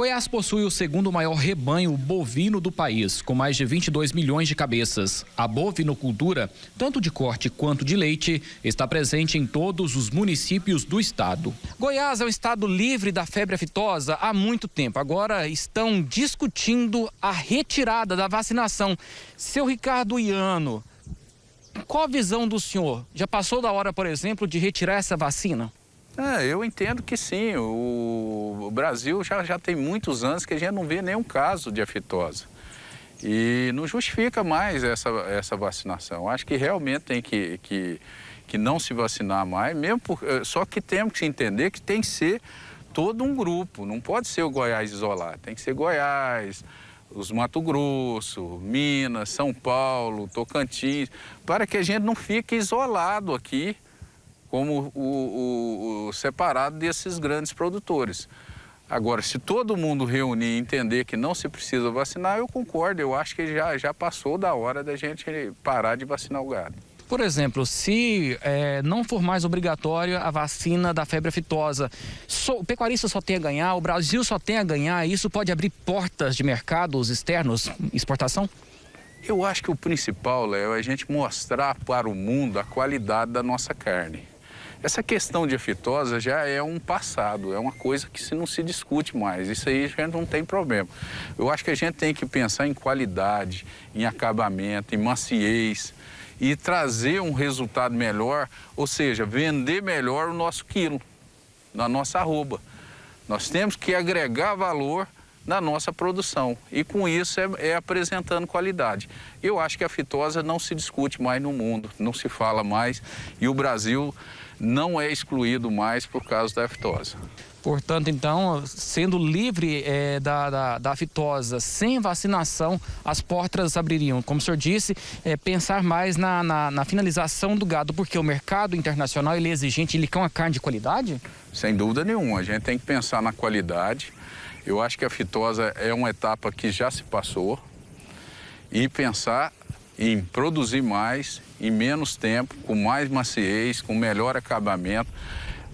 Goiás possui o segundo maior rebanho bovino do país, com mais de 22 milhões de cabeças. A bovinocultura, tanto de corte quanto de leite, está presente em todos os municípios do estado. Goiás é um estado livre da febre aftosa há muito tempo. Agora estão discutindo a retirada da vacinação. Seu Ricardo Iano, qual a visão do senhor? Já passou da hora, por exemplo, de retirar essa vacina? É, eu entendo que sim. O, Brasil já, já tem muitos anos que a gente não vê nenhum caso de aftosa. E não justifica mais essa, essa vacinação. Acho que realmente tem que, que, que não se vacinar mais, mesmo por, eh, só que temos que entender que tem que ser todo um grupo, não pode ser o Goiás isolado, tem que ser Goiás, os Mato Grosso, Minas, São Paulo, Tocantins, para que a gente não fique isolado aqui como o, o, o separado desses grandes produtores. Agora, se todo mundo reunir e entender que não se precisa vacinar, eu concordo. Eu acho que já, já passou da hora da gente parar de vacinar o gado. Por exemplo, se é, não for mais obrigatória a vacina da febre aftosa, o pecuarista só tem a ganhar, o Brasil só tem a ganhar, isso pode abrir portas de mercados externos, exportação? Eu acho que o principal, Léo, é a gente mostrar para o mundo a qualidade da nossa carne. Essa questão de aftosa já é um passado, é uma coisa que se não se discute mais. Isso aí a gente não tem problema. Eu acho que a gente tem que pensar em qualidade, em acabamento, em maciez e trazer um resultado melhor, ou seja, vender melhor o nosso quilo, na nossa arroba. Nós temos que agregar valor na nossa produção e com isso é, é, apresentando qualidade. Eu acho que a fitosa não se discute mais no mundo, não se fala mais e o Brasil não é excluído mais por causa da aftosa. Portanto, então, sendo livre é, da, da, da aftosa, sem vacinação, as portas abririam. Como o senhor disse, é, pensar mais na, na, na, finalização do gado, porque o mercado internacional ele é exigente, ele quer uma carne de qualidade? Sem dúvida nenhuma, a gente tem que pensar na qualidade. Eu acho que a fitosa é uma etapa que já se passou e pensar em produzir mais em menos tempo, com mais maciez, com melhor acabamento,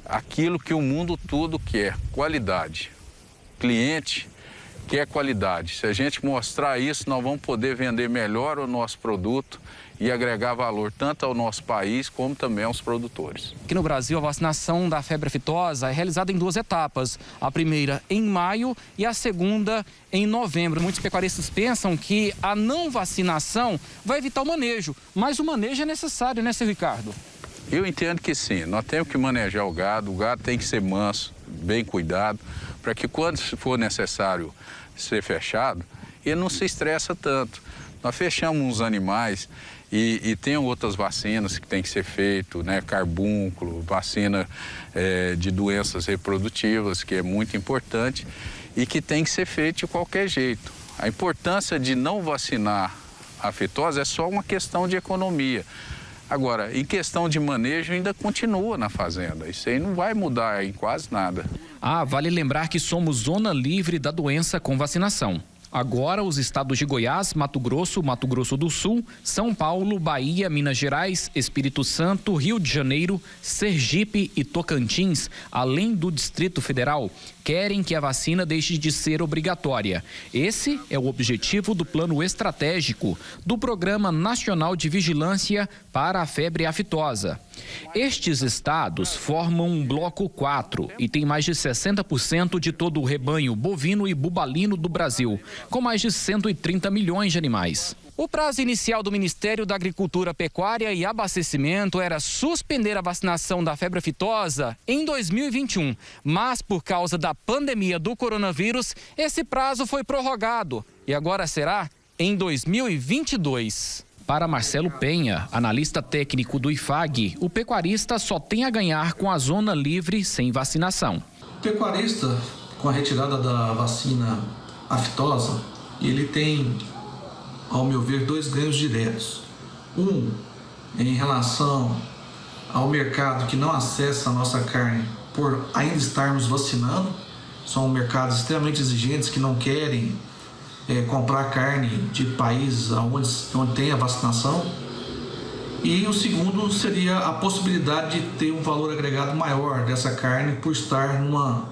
aquilo que o mundo todo quer, qualidade. Cliente quer qualidade. Se a gente mostrar isso, nós vamos poder vender melhor o nosso produto e agregar valor tanto ao nosso país como também aos produtores. Aqui no Brasil, a vacinação da febre aftosa é realizada em duas etapas. A primeira em maio e a segunda em novembro. Muitos pecuaristas pensam que a não vacinação vai evitar o manejo, mas o manejo é necessário, né, seu Ricardo? Eu entendo que sim. Nós temos que manejar o gado, o gado tem que ser manso, bem cuidado, para que quando for necessário ser fechado, ele não se estressa tanto. Nós fechamos uns animais e, e tem outras vacinas que tem que ser feito, né? Carbúnculo, vacina é, de doenças reprodutivas, que é muito importante e que tem que ser feito de qualquer jeito. A importância de não vacinar a fitose é só uma questão de economia. Agora, em questão de manejo, ainda continua na fazenda. Isso aí não vai mudar em quase nada. Ah, vale lembrar que somos zona livre da doença com vacinação. Agora, os estados de Goiás, Mato Grosso, Mato Grosso do Sul, São Paulo, Bahia, Minas Gerais, Espírito Santo, Rio de Janeiro, Sergipe e Tocantins, além do Distrito Federal, querem que a vacina deixe de ser obrigatória. Esse é o objetivo do plano estratégico do Programa Nacional de Vigilância para a Febre Aftosa. Estes estados formam um bloco 4 e tem mais de 60% de todo o rebanho bovino e bubalino do Brasil, com mais de 130 milhões de animais. O prazo inicial do Ministério da Agricultura, Pecuária e Abastecimento era suspender a vacinação da febre aftosa em 2021, mas por causa da pandemia do coronavírus, esse prazo foi prorrogado e agora será em 2022. Para Marcelo Penha, analista técnico do IFAG, o pecuarista só tem a ganhar com a zona livre sem vacinação. O pecuarista, com a retirada da vacina aftosa, ele tem ao meu ver, dois ganhos diretos. Um, em relação ao mercado que não acessa a nossa carne por ainda estarmos vacinando, são mercados extremamente exigentes que não querem é, comprar carne de países onde, onde tem a vacinação. E o segundo seria a possibilidade de ter um valor agregado maior dessa carne por estar numa,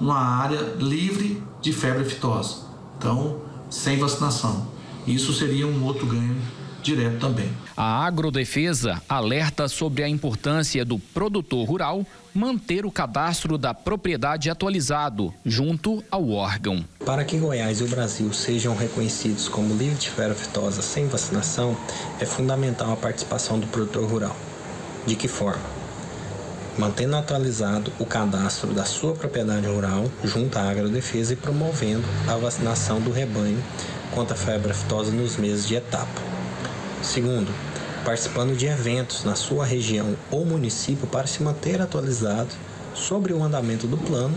numa área livre de febre aftosa. Então, sem vacinação. Isso seria um outro ganho direto também. A agrodefesa alerta sobre a importância do produtor rural manter o cadastro da propriedade atualizado junto ao órgão. Para que Goiás e o Brasil sejam reconhecidos como livre de febre aftosa sem vacinação, é fundamental a participação do produtor rural. De que forma? mantendo atualizado o cadastro da sua propriedade rural junto à agrodefesa e promovendo a vacinação do rebanho contra a febre aftosa nos meses de etapa. Segundo, participando de eventos na sua região ou município para se manter atualizado sobre o andamento do plano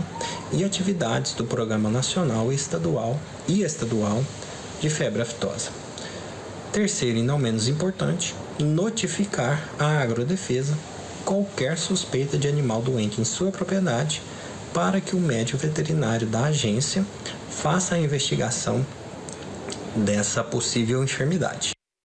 e atividades do Programa Nacional e Estadual e Estadual de Febre Aftosa. Terceiro e não menos importante, notificar a agrodefesa qualquer suspeita de animal doente em sua propriedade para que o médico veterinário da agência faça a investigação dessa possível enfermidade.